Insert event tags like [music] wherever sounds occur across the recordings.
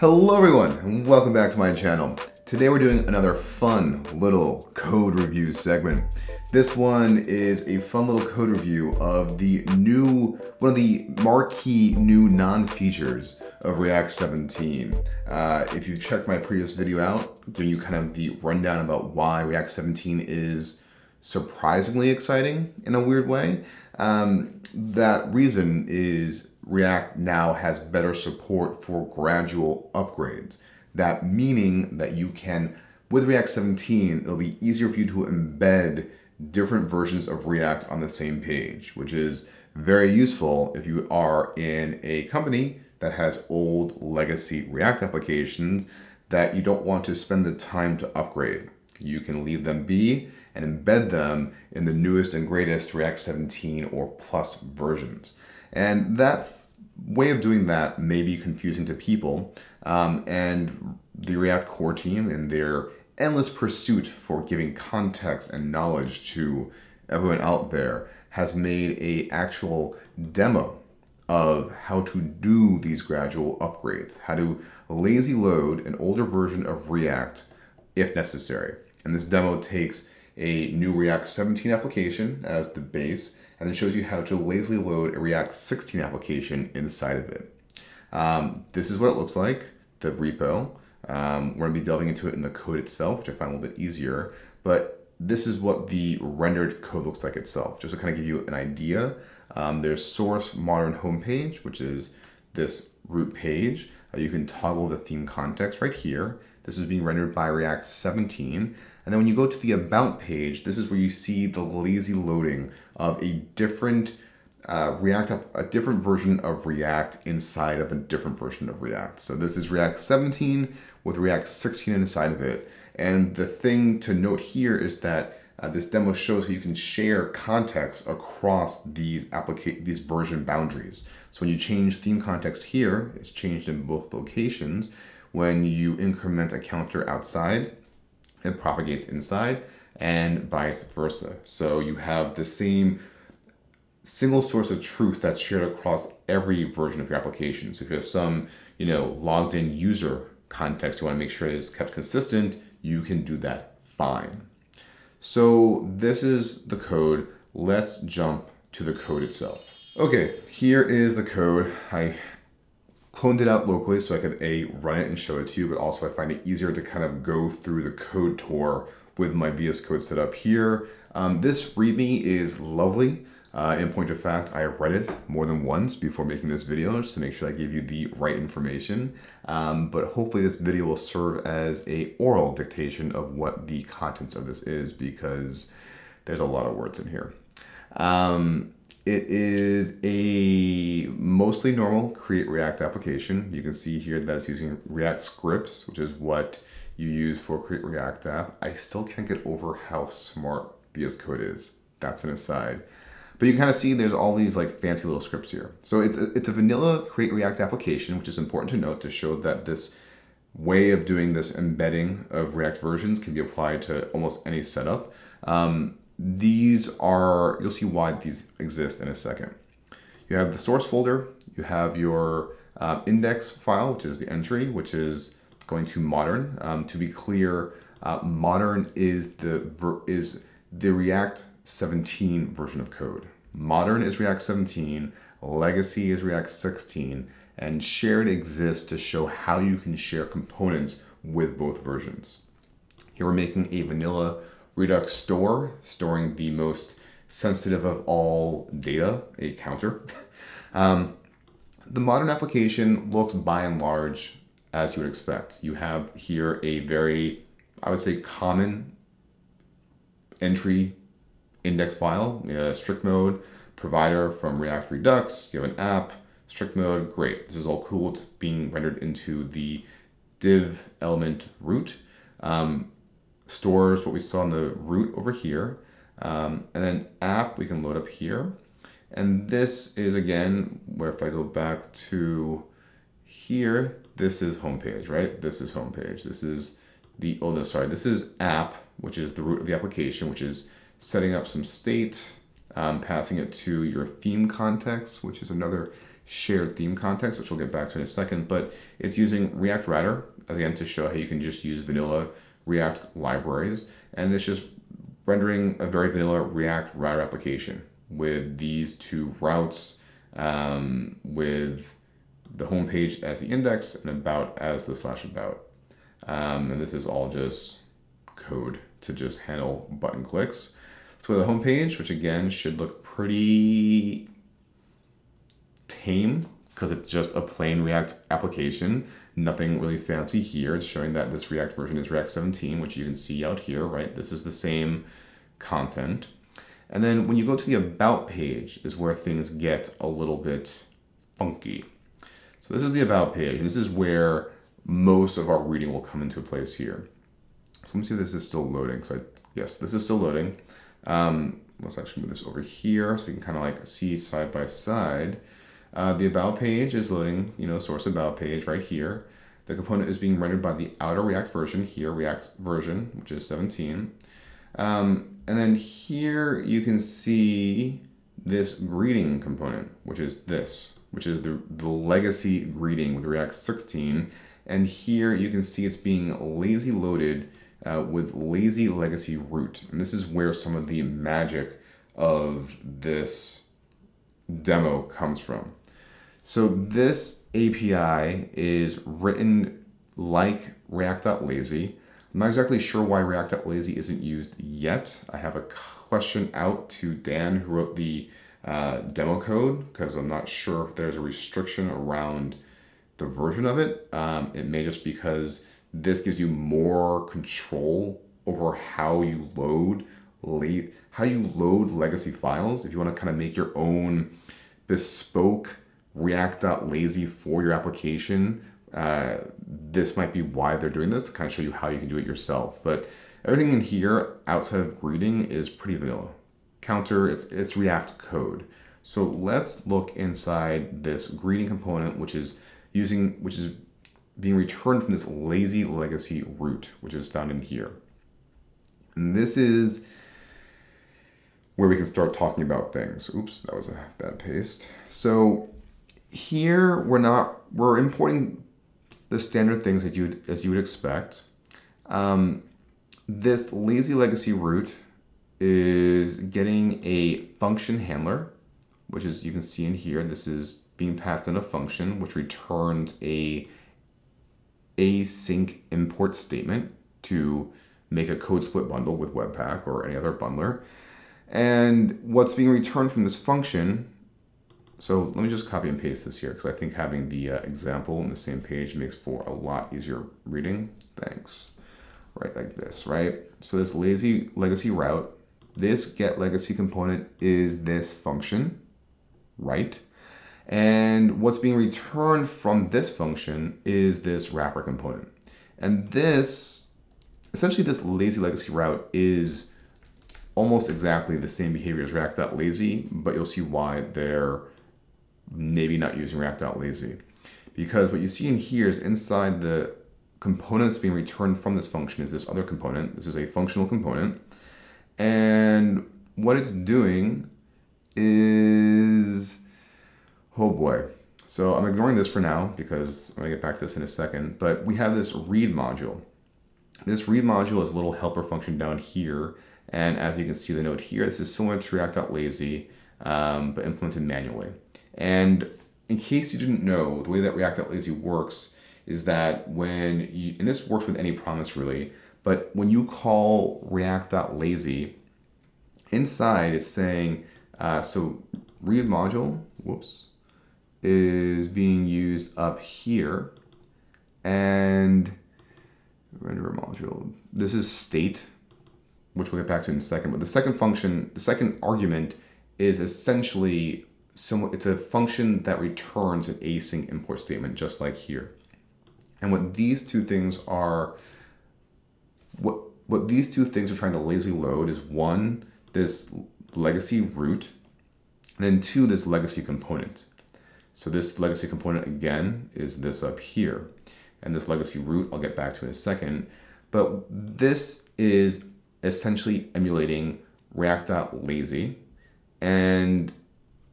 Hello everyone and welcome back to my channel. Today we're doing another fun little code review segment. This one is a fun little code review of the new, one of the marquee new non-features of React 17. Uh, if you checked my previous video out, giving you kind of the rundown about why React 17 is surprisingly exciting in a weird way, um, that reason is React now has better support for gradual upgrades. That meaning that you can, with React 17, it'll be easier for you to embed different versions of React on the same page, which is very useful if you are in a company that has old legacy React applications that you don't want to spend the time to upgrade. You can leave them be and embed them in the newest and greatest React 17 or plus versions. And that way of doing that may be confusing to people. Um, and the React core team and their endless pursuit for giving context and knowledge to everyone out there has made a actual demo of how to do these gradual upgrades, how to lazy load an older version of React if necessary. And this demo takes a new React 17 application as the base and then shows you how to lazily load a React 16 application inside of it. Um, this is what it looks like, the repo. Um, we're to be delving into it in the code itself, which I find a little bit easier. But this is what the rendered code looks like itself, just to kind of give you an idea. Um, there's source modern homepage, which is this root page. Uh, you can toggle the theme context right here. This is being rendered by React 17. And then when you go to the About page, this is where you see the lazy loading of a different uh, React, a different version of React inside of a different version of React. So this is React 17 with React 16 inside of it. And the thing to note here is that uh, this demo shows how you can share context across these applica these version boundaries. So when you change theme context here, it's changed in both locations. When you increment a counter outside, it propagates inside and vice versa. So you have the same single source of truth that's shared across every version of your application. So if you have some, you know, logged in user context, you want to make sure it is kept consistent, you can do that fine. So this is the code. Let's jump to the code itself. Okay, here is the code. I cloned it out locally so I could A, run it and show it to you, but also I find it easier to kind of go through the code tour with my VS Code set up here. Um, this README is lovely. Uh, in point of fact, I read it more than once before making this video just to make sure I gave you the right information. Um, but hopefully this video will serve as a oral dictation of what the contents of this is because there's a lot of words in here. Um, it is a mostly normal Create React application. You can see here that it's using React scripts, which is what you use for Create React app. I still can't get over how smart VS Code is. That's an aside. But you kind of see there's all these like fancy little scripts here. So it's a, it's a vanilla Create React application, which is important to note to show that this way of doing this embedding of React versions can be applied to almost any setup. Um, these are, you'll see why these exist in a second. You have the source folder, you have your uh, index file, which is the entry, which is going to modern. Um, to be clear, uh, modern is the is the React 17 version of code. Modern is React 17, legacy is React 16, and shared exists to show how you can share components with both versions. Here we're making a vanilla Redux store, storing the most sensitive of all data, a counter. [laughs] um, the modern application looks by and large as you would expect. You have here a very, I would say, common entry index file, strict mode, provider from React Redux, you have an app, strict mode, great. This is all cool. It's being rendered into the div element root. Um, stores what we saw in the root over here. Um, and then app we can load up here. And this is again, where if I go back to here, this is homepage, right? This is homepage. This is the, oh no, sorry, this is app, which is the root of the application, which is setting up some state, um, passing it to your theme context, which is another shared theme context, which we'll get back to in a second, but it's using React Router, again, to show how you can just use vanilla React libraries. And it's just rendering a very vanilla React Router application with these two routes, um, with the home page as the index and about as the slash about. Um, and this is all just code to just handle button clicks. So the home page, which again should look pretty tame because it's just a plain React application. Nothing really fancy here. It's showing that this React version is React 17, which you can see out here, right? This is the same content. And then when you go to the About page is where things get a little bit funky. So this is the About page. This is where most of our reading will come into place here. So let me see if this is still loading. So I, yes, this is still loading. Um, let's actually move this over here so we can kind of like see side by side. Uh, the about page is loading, you know, source about page right here. The component is being rendered by the outer React version here, React version, which is 17. Um, and then here you can see this greeting component, which is this, which is the, the legacy greeting with React 16. And here you can see it's being lazy loaded uh, with lazy legacy root. And this is where some of the magic of this demo comes from. So this API is written like React.lazy. I'm not exactly sure why React.lazy isn't used yet. I have a question out to Dan who wrote the uh, demo code because I'm not sure if there's a restriction around the version of it. Um, it may just because this gives you more control over how you load late how you load legacy files. If you want to kind of make your own bespoke React.lazy for your application, uh, this might be why they're doing this to kind of show you how you can do it yourself. But everything in here outside of greeting is pretty vanilla. Counter, it's, it's React code. So let's look inside this greeting component, which is using, which is being returned from this lazy legacy root, which is found in here. And this is where we can start talking about things. Oops, that was a bad paste. So here we're not, we're importing the standard things that you'd as you would expect. Um, this lazy legacy root is getting a function handler, which is you can see in here, this is being passed in a function which returns a async import statement to make a code split bundle with Webpack or any other bundler. And what's being returned from this function, so let me just copy and paste this here because I think having the uh, example on the same page makes for a lot easier reading. Thanks. Right like this, right? So this lazy legacy route, this get legacy component is this function, right? And what's being returned from this function is this wrapper component. And this, essentially this lazy legacy route is almost exactly the same behavior as React.lazy, but you'll see why they're maybe not using React.lazy. Because what you see in here is inside the component that's being returned from this function is this other component. This is a functional component. And what it's doing is Oh boy. So I'm ignoring this for now because I'm gonna get back to this in a second, but we have this read module. This read module is a little helper function down here. And as you can see the note here, this is similar to React.lazy, um, but implemented manually. And in case you didn't know, the way that React.lazy works is that when you, and this works with any promise really, but when you call React.lazy, inside it's saying, uh, so read module, whoops, is being used up here and render module. This is state, which we'll get back to in a second. But the second function, the second argument is essentially similar. It's a function that returns an async import statement, just like here. And what these two things are, what what these two things are trying to lazy load is one, this legacy root, and then two, this legacy component. So this legacy component again is this up here. And this legacy root I'll get back to in a second. But this is essentially emulating React.lazy. And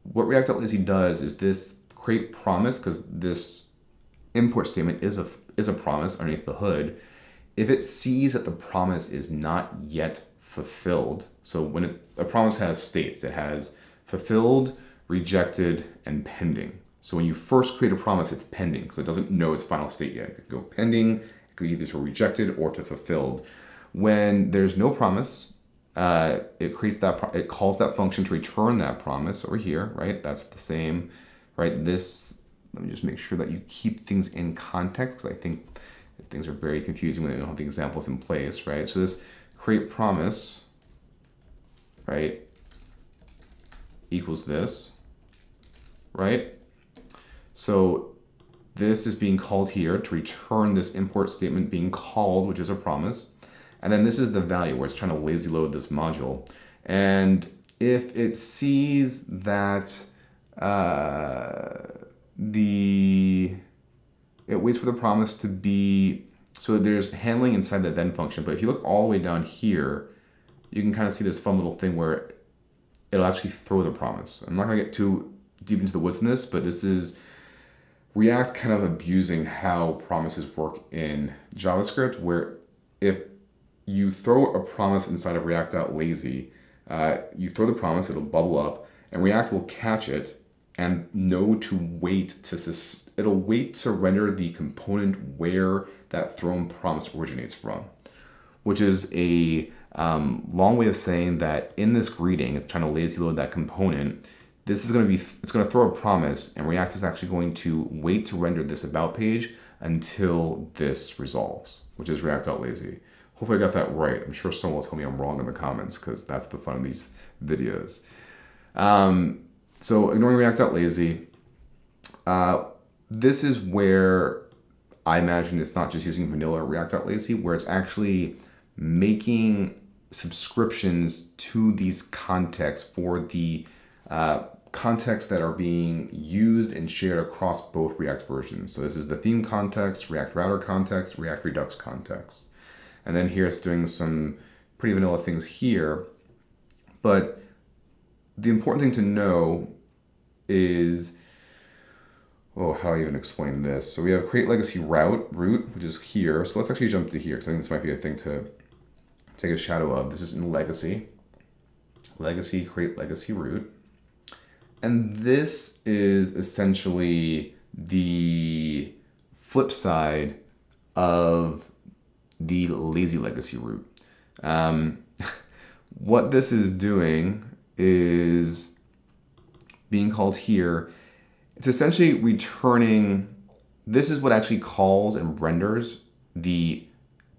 what React.lazy does is this create promise, because this import statement is a, is a promise underneath the hood, if it sees that the promise is not yet fulfilled, so when it, a promise has states, it has fulfilled, rejected, and pending. So when you first create a promise, it's pending because it doesn't know its final state yet. It could go pending, it could either to rejected or to fulfilled. When there's no promise, uh, it creates that, it calls that function to return that promise over here, right? That's the same, right? This, let me just make sure that you keep things in context because I think things are very confusing when they don't have the examples in place, right? So this create promise, right, equals this, right? So this is being called here to return this import statement being called, which is a promise. And then this is the value where it's trying to lazy load this module. And if it sees that uh, the, it waits for the promise to be, so there's handling inside the then function. But if you look all the way down here, you can kind of see this fun little thing where it'll actually throw the promise. I'm not gonna get too deep into the woods in this, but this is React kind of abusing how promises work in JavaScript, where if you throw a promise inside of React.lazy, uh, you throw the promise, it'll bubble up, and React will catch it and know to wait to it'll wait to render the component where that thrown promise originates from, which is a um, long way of saying that in this greeting, it's trying to lazy load that component. This is going to be, it's going to throw a promise and React is actually going to wait to render this about page until this resolves, which is react.lazy. Hopefully I got that right. I'm sure someone will tell me I'm wrong in the comments because that's the fun of these videos. Um, so ignoring react.lazy, uh, this is where I imagine it's not just using vanilla react.lazy, where it's actually making subscriptions to these contexts for the uh, contexts that are being used and shared across both React versions. So this is the theme context, React Router context, React Redux context. And then here it's doing some pretty vanilla things here. But the important thing to know is, oh, how do I even explain this? So we have create legacy route, root, which is here. So let's actually jump to here because I think this might be a thing to take a shadow of. This is in legacy. Legacy, create legacy root. And this is essentially the flip side of the lazy legacy route. Um, [laughs] what this is doing is being called here. It's essentially returning, this is what actually calls and renders the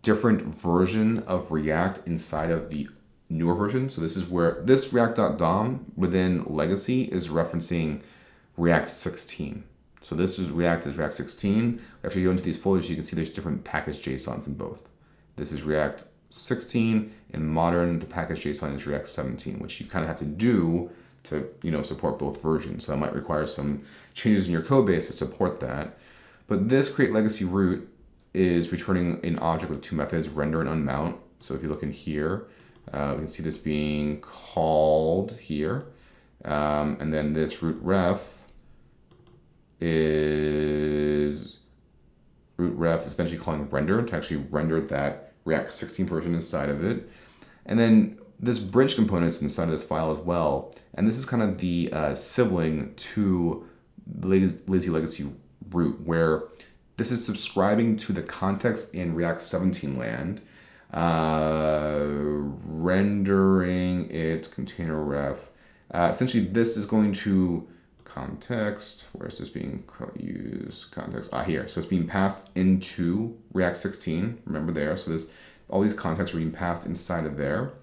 different version of React inside of the newer version. So this is where this React.dom within legacy is referencing React 16. So this is React is React 16. After you go into these folders, you can see there's different package JSONs in both. This is React 16. and modern, the package JSON is React 17, which you kind of have to do to you know support both versions. So that might require some changes in your code base to support that. But this create legacy root is returning an object with two methods, render and unmount. So if you look in here, uh, we can see this being called here. Um, and then this root ref is root ref is essentially calling render to actually render that React 16 version inside of it. And then this bridge component is inside of this file as well. And this is kind of the uh, sibling to Lazy Legacy root, where this is subscribing to the context in React 17 land, uh, rendering its container ref. Uh, essentially, this is going to context. Where is this being used? Context. Ah, here. So it's being passed into React 16. Remember there. So this all these contexts are being passed inside of there,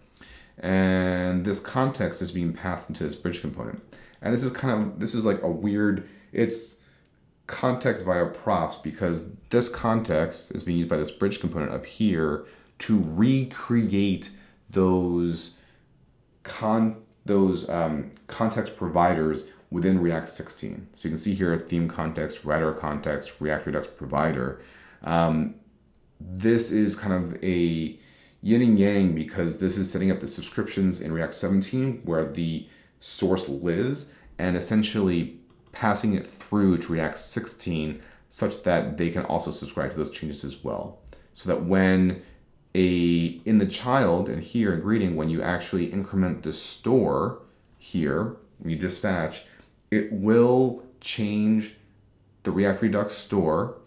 and this context is being passed into this bridge component. And this is kind of this is like a weird. It's context via props because this context is being used by this bridge component up here to recreate those con those um, context providers within React 16. So you can see here theme context, router context, React Redux provider. Um, this is kind of a yin and yang because this is setting up the subscriptions in React 17 where the source lives and essentially passing it through to React 16 such that they can also subscribe to those changes as well. So that when a in the child and here in greeting, when you actually increment the store here, when you dispatch, it will change the React Redux store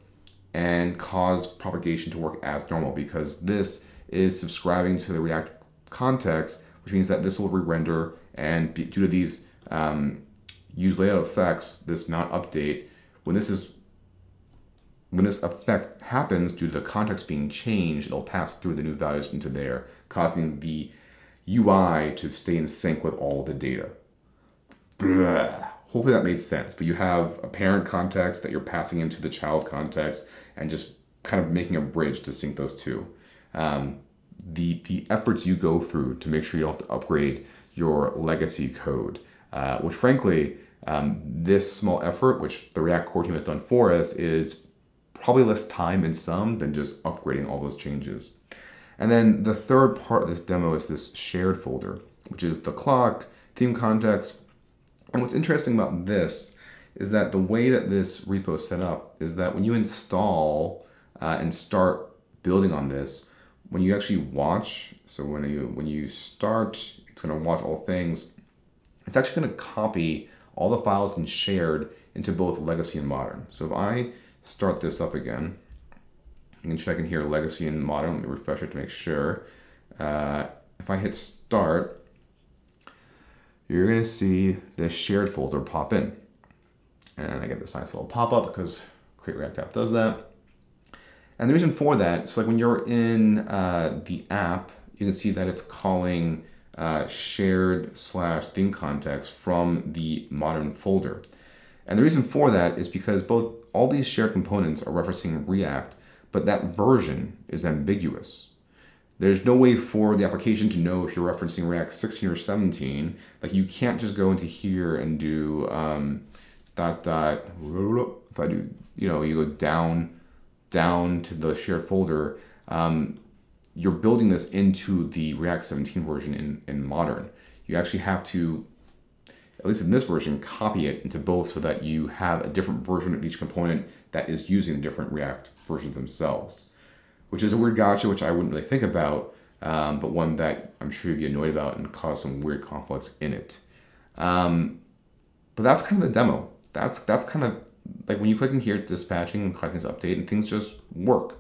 and cause propagation to work as normal because this is subscribing to the React context, which means that this will re-render and due to these um, use layout effects, this not update, when this is when this effect happens due to the context being changed, it'll pass through the new values into there, causing the UI to stay in sync with all the data. Blah. Hopefully that made sense, but you have a parent context that you're passing into the child context and just kind of making a bridge to sync those two. Um, the, the efforts you go through to make sure you don't upgrade your legacy code, uh, which frankly, um, this small effort, which the React core team has done for us, is probably less time in some than just upgrading all those changes. And then the third part of this demo is this shared folder, which is the clock, theme context. And what's interesting about this is that the way that this repo is set up is that when you install uh, and start building on this, when you actually watch, so when you when you start, it's going to watch all things. It's actually going to copy all the files and shared into both legacy and modern. So if I start this up again. You can check in here legacy and modern. Let me refresh it to make sure. Uh, if I hit start, you're to see this shared folder pop in. And I get this nice little pop-up because Create React App does that. And the reason for that, so like when you're in uh, the app, you can see that it's calling uh, shared slash theme context from the modern folder. And the reason for that is because both all these shared components are referencing React, but that version is ambiguous. There's no way for the application to know if you're referencing React 16 or 17. Like you can't just go into here and do um, dot dot. If I do, you know, you go down down to the shared folder. Um, you're building this into the React 17 version in, in modern. You actually have to at least in this version, copy it into both so that you have a different version of each component that is using different React versions themselves. Which is a weird gotcha, which I wouldn't really think about, um, but one that I'm sure you'd be annoyed about and cause some weird conflicts in it. Um, but that's kind of the demo. That's that's kind of like when you click in here, it's dispatching and things update, and things just work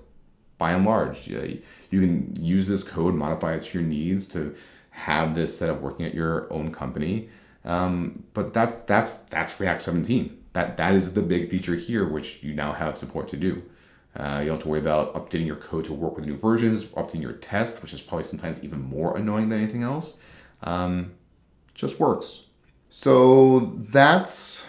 by and large. You, you can use this code, modify it to your needs to have this set up working at your own company. Um, but that's that's that's React 17. That that is the big feature here, which you now have support to do. Uh, you don't have to worry about updating your code to work with new versions, updating your tests, which is probably sometimes even more annoying than anything else. Um, just works. So that's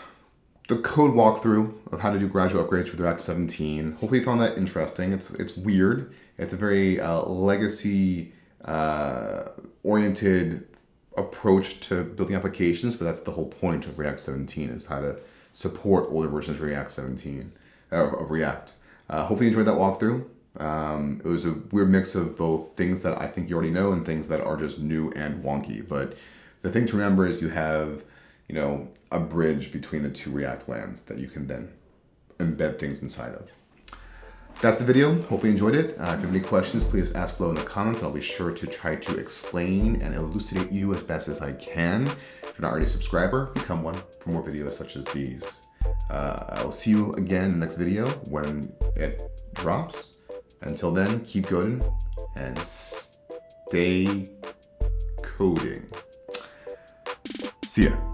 the code walkthrough of how to do gradual upgrades with React 17. Hopefully you found that interesting. It's it's weird. It's a very uh, legacy uh, oriented approach to building applications, but that's the whole point of React 17 is how to support older versions of React 17 uh, of React. Uh, hopefully you enjoyed that walkthrough. Um, it was a weird mix of both things that I think you already know and things that are just new and wonky. But the thing to remember is you have, you know, a bridge between the two React lands that you can then embed things inside of that's the video. Hopefully you enjoyed it. Uh, if you have any questions, please ask below in the comments. I'll be sure to try to explain and elucidate you as best as I can. If you're not already a subscriber, become one for more videos such as these. Uh, I will see you again next video when it drops. Until then, keep coding and stay coding. See ya.